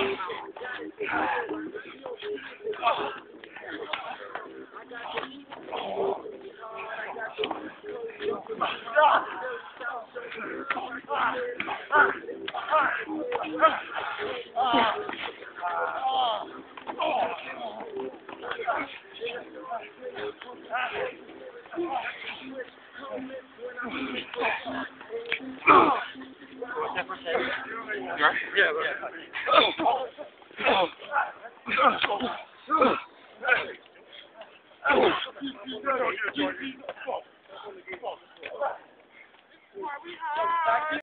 Oh, Yeah, yeah.